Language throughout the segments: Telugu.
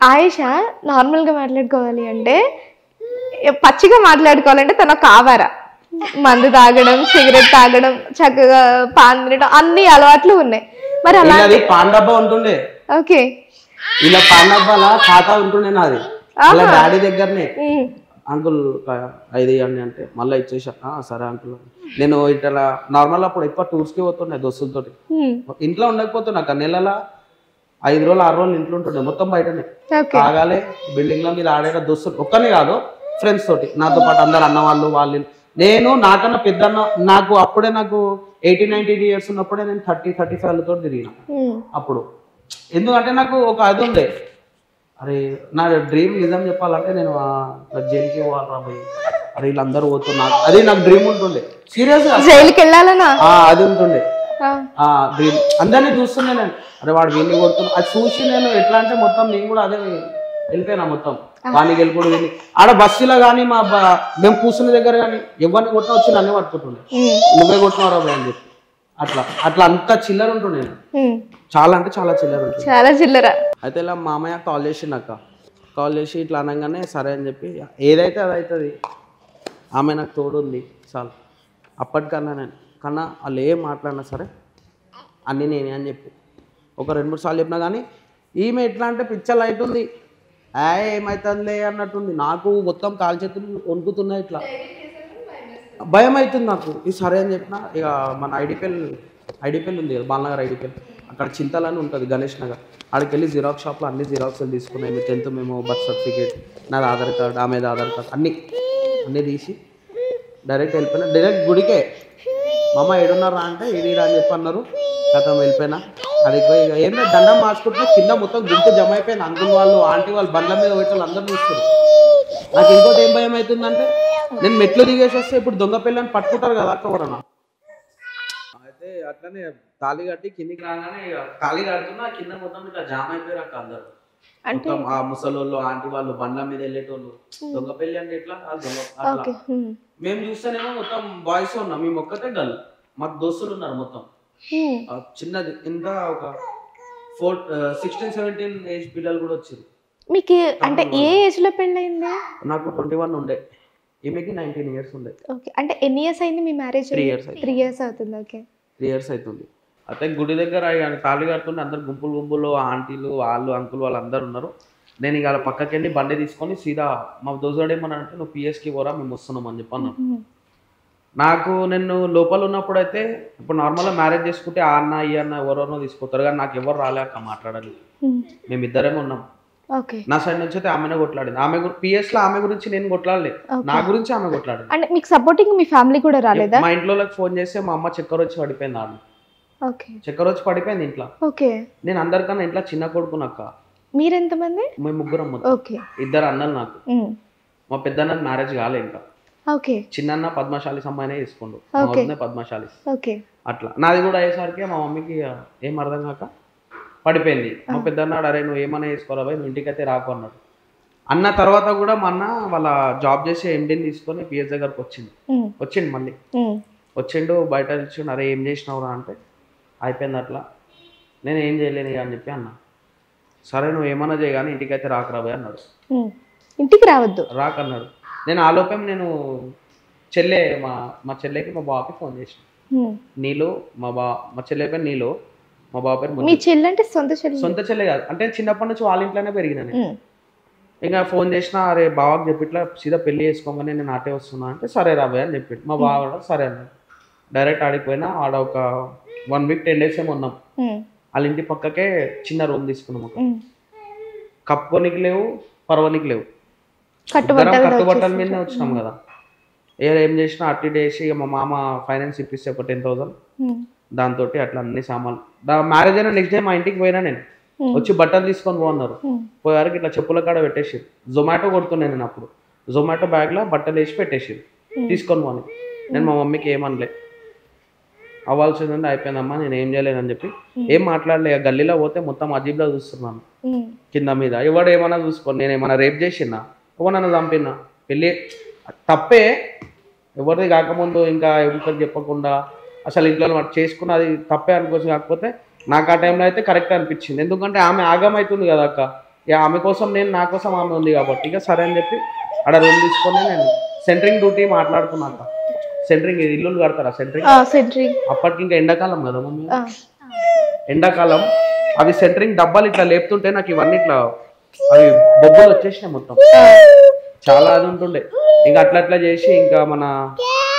ఆయేష నార్మల్గా మాట్లాడుకోవాలి అంటే పచ్చిగా మాట్లాడుకోవాలంటే తన కావార మందు తాగడం సిగరెట్ తాగడం చక్కగా పాన్ తినడం అన్ని అలవాట్లు ఉన్నాయి. మరి అలా వీళ్ళది పాన్ డబ్బా ఉంటుండే. ఓకే. ఇలా పాన్ డబ్బాల ఖాతా ఉంటుండే నాది. డాడీ దగ్గరనే. అంకుల్ ఐదు ఇవ్వండి అంటే మళ్ళీ ఇచ్చేసా. "ఆ, సరే అంకుల్. నేను ఇట్లా నార్మల్ అప్పుడు ఎక్కువ టూర్స్కి పోతుండే దోస్తులతోటి. ఉమ్, ఇంట్లో ఉండకపోతున్నా నెలల ఐదు రోజులు ఆరు రోజులు ఇంట్లో ఉంటుండే. మొత్తం బయటనే. ఓకే. తాగాలి బిల్డింగ్లో మీద ఆడే దోస్తులు. ఒక్కనే కాదు ఫ్రెండ్స్ తోటి. నాతో పాటు అందరు అన్న వాళ్ళు వాళ్ళు నేను నాకన్నా పెద్దన్న నాకు అప్పుడే నాకు ఎయిటీ నైన్టీన్ ఇయర్స్ ఉన్నప్పుడే నేను థర్టీ థర్టీ ఫైవ్ తోటి తిరిగిన. ఉమ్, అప్పుడు. ఎందుకంటే నాకు ఒక అది ఉండే. అరే నా డ్రీమ్ నిజం చెప్పాలంటే నేను జైలుకి పోవాలరా పోయి అరే వీళ్ళందరూ పోతున్నా అది నాకు డ్రీమ్ ఉంటుండే. సీరియస్ జైలుకి వెళ్ళాలనా అది ఉంటుండే. అందరినీ చూస్తున్నా నేను. అరే వాడు వీడిని కొడుతున్నా అది చూసి నేను ఎట్లా అంటే మొత్తం నేను కూడా అదే వెళ్ళిపోయినా మొత్తం. వాడిని గెలుపుడు వీడిని ఆడ బస్సులో కానీ మా బ- మేము కూర్చున్న దగ్గర కానీ ఎవరిని కొట్టినా వచ్చి నన్నే పట్టుకుంటుండే. నువ్వే కొట్టినవరా భయ్ అని చెప్పి. అట్లా అట్లా అంత చిల్లర ఉంటుండే నేను. చాలా అంటే చాలా చిల్లర ఉంటుంది చాలా చిల్లర. అయితే ఇలా మామయ్య కాల్ చేసిండక్క. కాల్ చేసి ఇట్లా అనగానే సరే అని చెప్పి ఏదైతే అది అవుతుంది ఆమె నాకు తోడుంది చాలు. అప్పటికన్నా నేను. కన్నా వాళ్ళు ఏం మాట్లాడినా సరే అన్నీ నేనే అని చెప్పి. ఒక రెండు మూడు సార్లు చెప్పినా కానీ ఈమె ఎట్లా అంటే పిచ్చ లైట్ ఉంది. ఏ ఏమవుతుందిలే అన్నట్టుంది. నాకు మొత్తం కాలు చేతులు వణుకుతున్నాయి ఇట్లా. భయం అవుతుంది నాకు. ఇది సరే అని చెప్పిన ఇక మన ఐడిపిఎల్ ఐడిపిఎల్ ఉంది కదా బాలనగర్ ఐడిపిఎల్ అక్కడ చింతలని ఉంటుంది గణేష్ నగర్. అక్కడికి వెళ్ళి జిరాక్స్ షాప్లో అన్ని జిరాక్స్లు తీసుకున్నాయి. మీ టెన్త్ మేము బర్త్ సర్టిఫికేట్ నాది ఆధార్ కార్డ్ ఆమెది ఆధార్ కార్డ్ అన్నీ అన్నీ తీసి డైరెక్ట్ వెళ్ళిపోయినా. డైరెక్ట్ గుడికే. మా అమ్మ ఏడున్నారా అంటే ఏడీరా అని చెప్పి అన్నారు. గతం వెళ్ళిపోయినా. అది పోయి ఏంటంటే దండం మార్చుకుంటున్నా కింద మొత్తం గుంపు జమ అయిపోయింది. అంకుల్ వాళ్ళు ఆంటీ వాళ్ళు బండ్ల మీద పోయి వాళ్ళు అందరూ చూస్తారు నాకు ఇంకోటి ఏం భయం అవుతుందంటే నేను మెట్లు దిగేసి వస్తే ఇప్పుడు దొంగ పిల్లని పట్టుకుంటారు కదా అక్కడ కూడా అయితే అట్లనే తాళి కట్టి కిందికి రాగానే తాళి కడుతున్నా కింద మొత్తం ఇట్లా జామ్ అయిపోయారు అక్క అందరు. అంటే ఆ ముసలోళ్ళు ఆంటీ వాళ్ళు బండ్ల మీద వెళ్ళేటోళ్ళు. దొంగ పెళ్ళి అంటే ఎట్లా? మేము చూస్తేనేమో మొత్తం బాయ్స్ ఉన్నాం. మేము ఒక్కతే గల్ మాకు దోస్తులు ఉన్నారు మొత్తం. చిన్నది. ఇంత ఒక ఫోర్ సిక్స్టీన్ సెవెంటీన్ ఏజ్ పిల్లలు కూడా వచ్చారు మీకు అంటే ఏ ఏజ్లో పెళ్ళయింది? నాకు ట్వంటీ వన్ ఉండే ఈమెకి నైన్టీన్ ఇయర్స్ ఉండే. ఓకే అంటే ఎన్ని ఇయర్స్ అయింది మీ marriage three years three years అవుతుంది ఓకే. త్రీ ఇయర్స్ అవుతుంది. అయితే గుడి దగ్గర ఆయన తాళి కడుతుంటే అందరు గుంపులు గుంపులు ఆంటీలు వాళ్ళు అంకుల్ వాళ్ళు అందరు ఉన్నారు. నేను ఇక పక్కకి వెళ్ళి బండి తీసుకొని సీదా మా దోసుగాడు ఏమన్నా అంటే నువ్వు పిఎస్కి పోరా మేము వస్తున్నాం అని చెప్పి అన్నాను ఉమ్, నాకు నేను లోపల ఉన్నప్పుడు అయితే ఇప్పుడు నార్మల్గా మ్యారేజ్ చేసుకుంటే ఆ అన్న ఈ అన్న ఎవరెవరో తీసుకుంటారు కానీ నాకు ఎవరు రాలేక మాట్లాడాలి ఉమ్, మేమిద్దరేమో ఉన్నాం. నా సైడ్ నుంచి అయితే ఆమెనే కొట్లాడింది. ఆమె పిఎస్లో ఆమె గురించి నేను కొట్లాడలే. నా గురించి ఆమె కొట్లాడింది. అంటే మీకు సపోర్టింగ్ మీ ఫ్యామిలీ కూడా రాలేదా? మా ఇంట్లో ఫోన్ చేస్తే మా అమ్మ చక్కెర వచ్చి పడిపోయింది ఆమె. చక్కెర వచ్చి పడిపోయింది ఇంట్లో. ఓకే. నేను అందరికన్నా ఇంట్లో చిన్న కొడుకునక్క. మీరెంతమంది? మేము ముగ్గురం మొత్తం. ఓకే. ఇద్దరు అన్నలు నాకు. మా పెద్దన్న మ్యారేజ్ కాలే ఇంకా ఓకే. చిన్న పద్మశాలి అమ్మాయినే తీసుకుండు. పద్మశాలి ఓకే. అట్లా. నాది కూడా అయ్యేసరికి మా మమ్మీకి ఏం అర్థం కాక పడిపోయింది. మా పెద్దన్నాడు అరే నువ్వు ఏమన్నా వేసుకోరా నువ్వు ఇంటికి అయితే రాకు అన్నాడు. అన్న తర్వాత కూడా మా అన్న వాళ్ళ జాబ్ చేసే ఎండిని తీసుకొని పిఎస్ దగ్గరకు వచ్చింది వచ్చిండు మళ్ళీ. వచ్చిండు బయట నిల్చుండు. అరే ఏం చేసినావురా? అంటే అయిపోయింది అట్లా నేను ఏం చేయలేను అని చెప్పి అన్న. సరే నువ్వు ఏమన్నా చేయ కానీ ఇంటికి అయితే రాకురా భయ్ అన్నాడు. ఇంటికి రావద్దు. రాకన్నాడు నేను ఆ లోపం నేను చెల్లె మా మా చెల్లెకి మా బావకి ఫోన్ చేసిన. నీలో మా బా మా చెల్లె పేరు నీలో మా బావ పేరు మీ. చెల్లి అంటే సొంత చెల్లి. సొంత చెల్లె కాదు. అంటే చిన్నప్పటి నుంచి వాళ్ళ ఇంట్లోనే పెరిగిన నేను. ఇంకా ఫోన్ చేసిన అరే బావకి చెప్పి ఇట్లా సీదా పెళ్ళి చేసుకోగానే నేను అటే వస్తున్నా అంటే సరే రాబోయ్ అని చెప్పి మా బావ సరే అన్నాడు. డైరెక్ట్ ఆడిపోయినా ఆడ ఒక వన్ వీక్ టెన్ డేస్ ఏమో ఉన్నాం. వాళ్ళ ఇంటి పక్కకే చిన్న రూమ్ తీసుకున్నాం ఒక. కప్పుకోనికి లేవు పర్వనికి లేవు. కట్టుబట్టల. మీదనే వచ్చినాం కదా. ఏ ఏం చేసినా అట్టి ఇక మా మామ ఫైనాన్స్ ఇప్పిస్తే ఒక టెన్ థౌసండ్. దాంతో అట్లా అన్ని సామాన్లు. దా మ్యారేజ్ అయినా నెక్స్ట్ డే మా ఇంటికి పోయినా నేను. వచ్చి బట్టలు తీసుకొని పోన్నారు. ఉమ్, పోయారికి ఇట్లా చెప్పుల కాడ పెట్టేసి జొమాటో కొడుతున్నాను నేను అప్పుడు. జొమాటో బ్యాగ్లో బట్టలు వేసి పెట్టేసి తీసుకొని పోని. నేను మా మమ్మీకి ఏమనలే. అవ్వాల్సిందంటే అయిపోయిందమ్మా నేను ఏం చేయలేనని చెప్పి ఏం మాట్లాడలే. గల్లీలో పోతే మొత్తం అజీబ్లో చూస్తున్నాను. కింద మీద. ఎవడు ఏమన్నా చూసుకోండి నేను ఏమన్నా రేప్ చేసినా ఎవరన్నా చంపినా పెళ్ళి తప్పే. ఎవరిది కాకముందు ఇంకా ఎవరికి చెప్పకుండా అసలు ఇంట్లో వాడు చేసుకున్నది తప్పే అనుకోవచ్చు. కాకపోతే నాకు ఆ టైంలో అయితే కరెక్ట్ అనిపించింది. ఎందుకంటే ఆమె ఆగమవుతుంది కదా అక్క. ఇక ఆమె కోసం నేను నా కోసం ఆమె ఉంది కాబట్టి. ఇక సరే అని చెప్పి ఆడ రూమ్ తీసుకొని నేను సెంటరింగ్ డ్యూటీ మాట్లాడుకున్నాక సెంటరింగ్ ఇల్లులు కడతారా? సెంటరింగ్? సెంట్రీ అప్పటికి ఇంకా ఎండాకాలం కదా మమ్మీ. ఎండాకాలం. అవి సెంటరింగ్ డబ్బాలు ఇట్లా లేపుతుంటే నాకు ఇవన్నీ ఇట్లా అవి బొబ్బలు వచ్చేసినాయి మొత్తం. చాలా అది ఉంటుండే. ఇంకా అట్లా అట్లా చేసి ఇంకా మన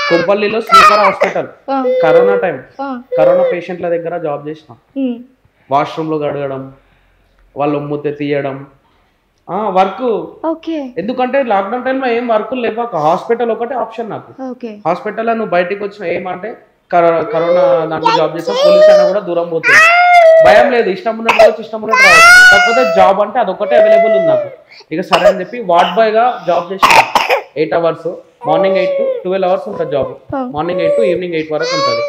కుంపల్లిలో Srikara hospital. Corona time. Corona పేషెంట్ల దగ్గర జాబ్ చేసిన. వాష్రూమ్లో గడగడం వాళ్ళు ఉమ్ముతే తీయడం వర్క్. ఓకే. ఎందుకంటే లాక్డౌన్ టైంలో ఏం వర్క్ లేవు. హాస్పిటల్ ఒకటే ఆప్షన్ నాకు. ఓకే. హాస్పిటల్లో నువ్వు బయటికి వచ్చిన ఏమంటే కరో- కరోనా దాంట్లో జాబ్ చేస్తావు పోలీస్ అయినా కూడా దూరం పోతుంది. భయం లేదు. ఇష్టం ఉన్నట్టు వచ్చి ఇష్టం ఉన్నట్టు రావచ్చు. కాకపోతే జాబ్ అంటే అదొకటే అవైలబుల్ ఉంది నాకు. ఇక సరే అని చెప్పి వార్డ్ బాయ్గా జాబ్ చేసిన eight hours. Morning eight to twelve hours ఉంటుంది job. Morning eight to evening eight వరకు ఉంటుంది.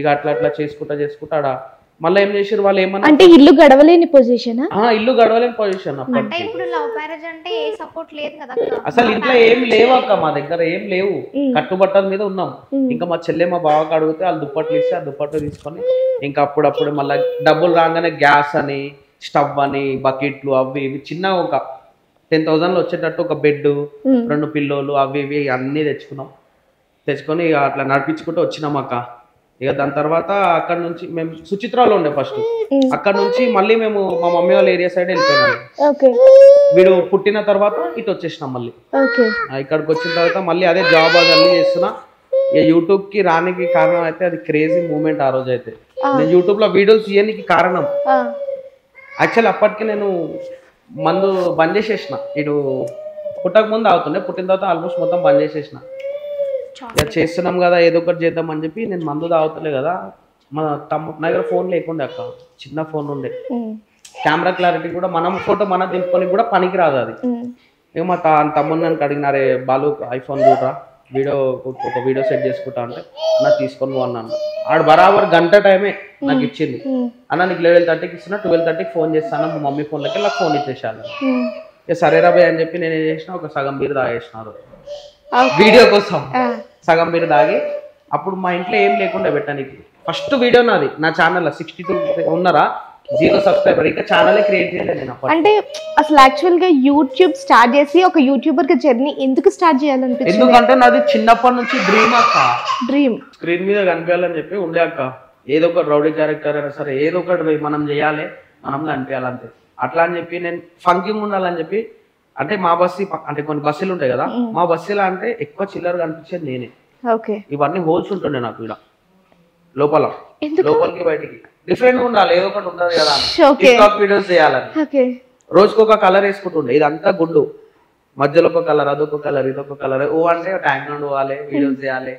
ఇక అట్లా అట్లా చేసుకుంటా చేసుకుంటా ఆడ మళ్ళీ ఏం చేసారు వాళ్ళు ఏమన్నా అంటే ఇల్లు గడవలేని పొజిషన్ ఆ, ఇల్లు గడవలేని పొజిషన్ అంటే ఇప్పుడు లవ్ మ్యారేజ్ అంటే ఏ సపోర్ట్ లేదు కదా. అసలు ఇంట్లో ఏం లేవు అక్క మా దగ్గర ఏం లేవు. కట్టుబట్టల మీద ఉన్నాం. ఇంకా మా చెల్లె మా బావకి అడిగితే వాళ్ళు దుప్పట్లు ఇస్తే ఆ దుప్పట్లు తీసుకొని ఇంకా అప్పుడప్పుడు మళ్ళీ డబ్బులు రాగానే గ్యాస్ అని స్టవ్ అని బకెట్లు అవి ఇవి చిన్న ఒక టెన్ థౌసండ్లో వచ్చేటట్టు ఒక బెడ్ రెండు పిల్లోలు అవి ఇవి అన్నీ తెచ్చుకున్నాం. తెచ్చుకొని ఇక అట్లా నడిపించుకుంటూ వచ్చినాం అక్క. ఇక దాని తర్వాత అక్కడ నుంచి మేము సుచిత్రాలో ఉండే ఫస్ట్. అక్కడ నుంచి మళ్ళీ మేము మా మమ్మీ వాళ్ళ ఏరియా సైడ్ వెళ్ళిపోయినాం. ఓకే వీడు పుట్టిన తర్వాత ఇటు వచ్చేసినాం మళ్ళీ. ఇక్కడికి వచ్చిన తర్వాత మళ్ళీ అదే జాబ్ అది అన్నీ చేస్తున్నా. ఇక యూట్యూబ్కి రానికి కారణం అయితే అది క్రేజీ మూమెంట్ ఆ రోజు అయితే. నేను యూట్యూబ్లో వీడియోస్ చేయడానికి కారణం. యాక్చువల్ అప్పటికి నేను మందు బంద్ చేసేసిన. ఇటు పుట్టక ముందు అవుతుండే పుట్టిన తర్వాత ఆల్మోస్ట్ మొత్తం బంద్ చేసేసిన. ఇక చేస్తున్నాం కదా ఏదో ఒకటి చేద్దాం అని చెప్పి నేను మందు తాగుతలే కదా. మన తమ్ము నా దగ్గర ఫోన్ లేకుండే అక్క చిన్న ఫోన్ ఉండే. కెమెరా క్లారిటీ కూడా మనం ఫోటో మనం దింపుకొని కూడా పనికి రాదు అది ఇక మా తా తమ్ముడు నన్ను అడిగినారే బాలు ఐఫోన్ చూడరా? వీడియో ఒక వీడియో సెట్ చేసుకుంటా అంటే నా తీసుకొని పో అన్నాను. ఆడు బరాబర్ గంట టైమే నాకు ఇచ్చింది. అన్న నీకు లెవెల్ థర్టీకి ఇస్తున్నా ట్వెల్వ్ థర్టీకి ఫోన్ చేస్తాను మా మమ్మీ ఫోన్లోకి నాకు ఫోన్ ఇచ్చేసాను ఇక సరే రాబాయ్ అని చెప్పి నేను ఏం చేసిన ఒక సగం బీరు తాగేసినారు. వీడియో కోసం. సగం బీరు తాగి అప్పుడు మా ఇంట్లో ఏం లేకుండా పెట్టడానికి ఫస్ట్ వీడియో నాది నా ఛానల్ సిక్స్టీ టూ ఉన్నారా? జీరో సబ్స్క్రైబర్ ఇంకా ఛానలే క్రియేట్ చేయలేదు. అంటే అసలు యాక్చువల్గా యూట్యూబ్ స్టార్ట్ చేసి ఒక యూట్యూబర్కి జర్నీ ఎందుకు స్టార్ట్ చేయాలనిపించింది? ఎందుకంటే నాది చిన్నప్పటి నుంచి డ్రీమ్ అక్క. డ్రీమ్ స్క్రీన్ మీద కనిపించాలని చెప్పి ఉండే అక్క. ఏదో ఒక రౌడీ క్యారెక్టర్ అయినా సరే ఏదో ఒకటి మనం చేయాలి మనం కనిపించాలంతే. అట్లా అని చెప్పి నేను ఫంకింగ్ ఉండాలని చెప్పి అంటే మా బస్సు అంటే కొన్ని బస్సులు ఉంటాయి కదా మా బస్సులో అంటే ఎక్కువ చిల్లర కనిపించేది నేనే. ఓకే. ఇవన్నీ హోల్స్ ఉంటుండే నాకు ఇక్కడ లోపల? లోపలికి బయటికి. డిఫరెంట్ ఉండాలి ఏదో ఒకటి ఉంటది కదా. టిక్టాక్ వీడియోస్ చేయాలని. రోజుకు ఒక కలర్ వేసుకుంటుండే ఇదంతా గుండు. మధ్యలో ఒక కలర్ అదొక కలర్ ఇదొక కలర్ ఓ అంటే ట్యాంక్ నుండి పోవాలి వీడియోస్ చేయాలి.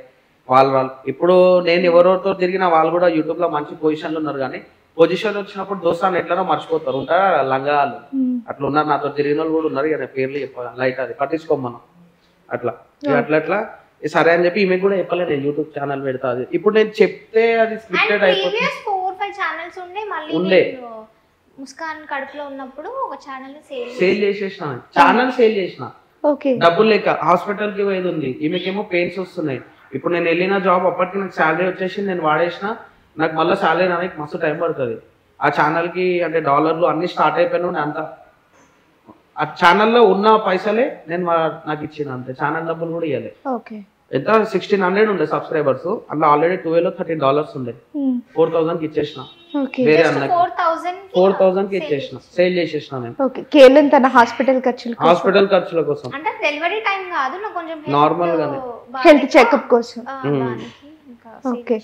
వాళ్ళు వాళ్ళు ఇప్పుడు నేను ఎవరితో తిరిగిన వాళ్ళు కూడా యూట్యూబ్లో మంచి పొజిషన్లు ఉన్నారు కానీ పొజిషన్ వచ్చినప్పుడు దోస్తాను ఎట్లనో మర్చిపోతారు. ఉంటారా? లంగాలు. అట్లా ఉన్నారు. నాతో తిరిగిన వాళ్ళు కూడా ఉన్నారు. ఇక పేర్లు చెప్పాలి. లైట్ అది పట్టించుకోం మనం. అట్లా. అట్లా అట్లా. సరే అని చెప్పి ఈమె కూడా చెప్పలేదు నేను యూట్యూబ్ ఛానల్ పెడతా అది. ఇప్పుడు నేను చెప్తే అది స్క్రిప్టెడ్ అయిపోతుంది. ఉండే మళ్ళీ ఉండే. నేను ముస్కాన్ కడుపులో ఉన్నప్పుడు ఒక ఛానల్ సేల్ చేసేసిన. ఛానల్ సేల్ చేసిన. ఓకే. డబ్బులు లేక. హాస్పిటల్కి పోయేది ఉంది. ఈమెకేమో పెయిన్స్ వస్తున్నాయి. ఇప్పుడు నేను వెళ్ళిన జాబ్ అప్పటికి నాకు శాలరీ వచ్చేసి నేను వాడేసిన. నాకు మళ్ళీ శాలరీ రానికి మస్తు టైం పడుతుంది. ఆ ఛానల్కి అంటే డాలర్లు అన్ని స్టార్ట్ అయిపోయినా అంత. ఆ ఛానల్లో ఉన్న పైసలే నేను నాకు ఇచ్చిన అంతే. ఛానల్ డబ్బులు కూడా ఇవ్వలే ఓకే. ఎంత? సిక్స్టీన్ హండ్రెడ్ ఉండే సబ్స్క్రైబర్స్ అందులో ఆల్రెడీ ట్వెల్వ్ థర్టీన్ డాలర్స్ ఉండే. ఫోర్ థౌసండ్కి ఇచ్చేసిన. ఓకే. వేరే ఫోర్ థౌసండ్ ఫోర్ థౌసండ్కి ఇచ్చేసిన. సేల్ చేసేసిన నేను. కేవలం తన హాస్పిటల్ ఖర్చులు హాస్పిటల్ ఖర్చుల కోసం. అంటే డెలివరీ టైం కాదు నాకు కొంచెం Normal గానే. హెల్త్ చెకప్ కోసం. ఇంకా ఓకే.